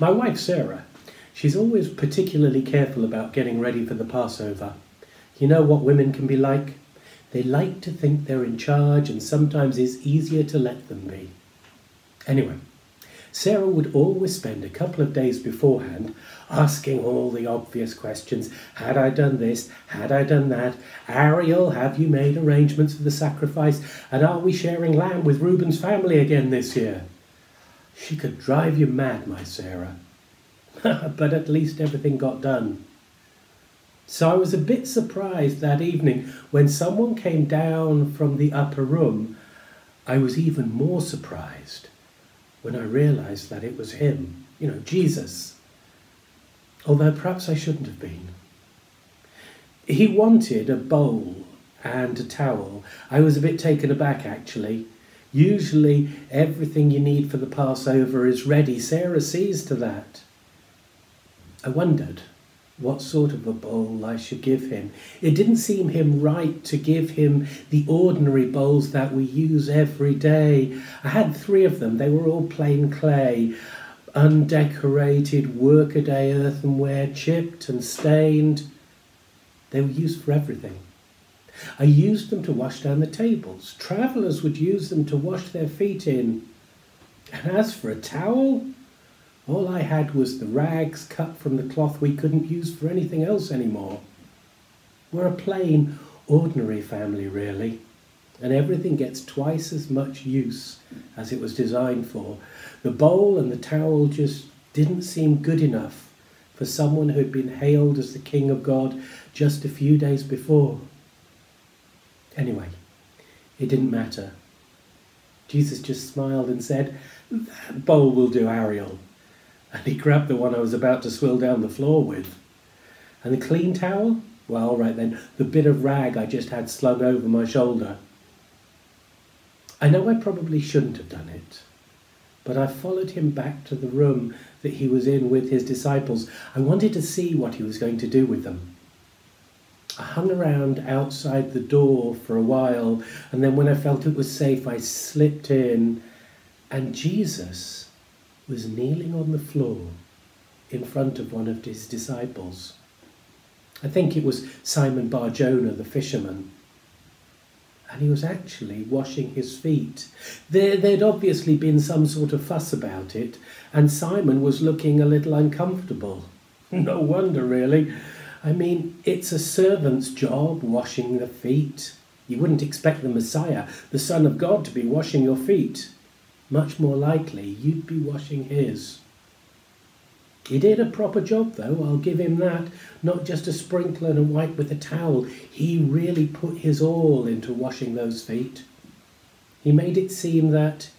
My wife, Sarah, she's always particularly careful about getting ready for the Passover. You know what women can be like? They like to think they're in charge, and sometimes it's easier to let them be. Anyway, Sarah would always spend a couple of days beforehand asking all the obvious questions. Had I done this? Had I done that? Ariel, have you made arrangements for the sacrifice? And are we sharing lamb with Reuben's family again this year? She could drive you mad, my Sarah. but at least everything got done. So I was a bit surprised that evening when someone came down from the upper room. I was even more surprised when I realized that it was him, you know, Jesus. Although perhaps I shouldn't have been. He wanted a bowl and a towel. I was a bit taken aback actually. Usually everything you need for the Passover is ready. Sarah sees to that. I wondered what sort of a bowl I should give him. It didn't seem him right to give him the ordinary bowls that we use every day. I had three of them. They were all plain clay, undecorated workaday earthenware, chipped and stained. They were used for everything. I used them to wash down the tables. Travellers would use them to wash their feet in. And as for a towel, all I had was the rags cut from the cloth we couldn't use for anything else anymore. We're a plain, ordinary family, really, and everything gets twice as much use as it was designed for. The bowl and the towel just didn't seem good enough for someone who had been hailed as the King of God just a few days before. Anyway, it didn't matter. Jesus just smiled and said, That bowl will do, Ariel and he grabbed the one I was about to swill down the floor with. And the clean towel? Well, right then, the bit of rag I just had slung over my shoulder. I know I probably shouldn't have done it, but I followed him back to the room that he was in with his disciples. I wanted to see what he was going to do with them. I hung around outside the door for a while, and then when I felt it was safe, I slipped in, and Jesus was kneeling on the floor in front of one of his disciples. I think it was Simon Bar Jonah, the fisherman. And he was actually washing his feet. There, there'd obviously been some sort of fuss about it, and Simon was looking a little uncomfortable. No wonder, really. I mean, it's a servant's job washing the feet. You wouldn't expect the Messiah, the Son of God, to be washing your feet much more likely you'd be washing his. He did a proper job, though, I'll give him that. Not just a sprinkle and a wipe with a towel. He really put his all into washing those feet. He made it seem that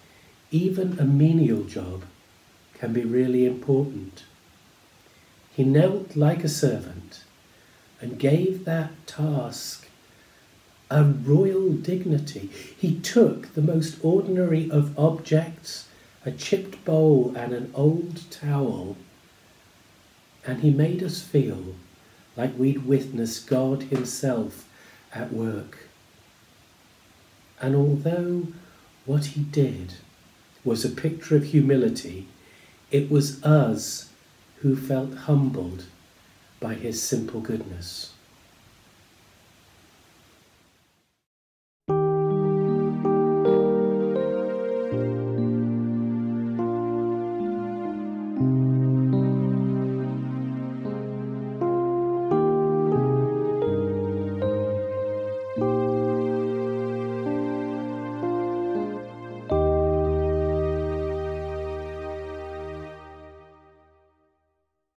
even a menial job can be really important. He knelt like a servant and gave that task a royal dignity. He took the most ordinary of objects, a chipped bowl and an old towel, and he made us feel like we'd witnessed God Himself at work. And although what He did was a picture of humility, it was us who felt humbled by His simple goodness.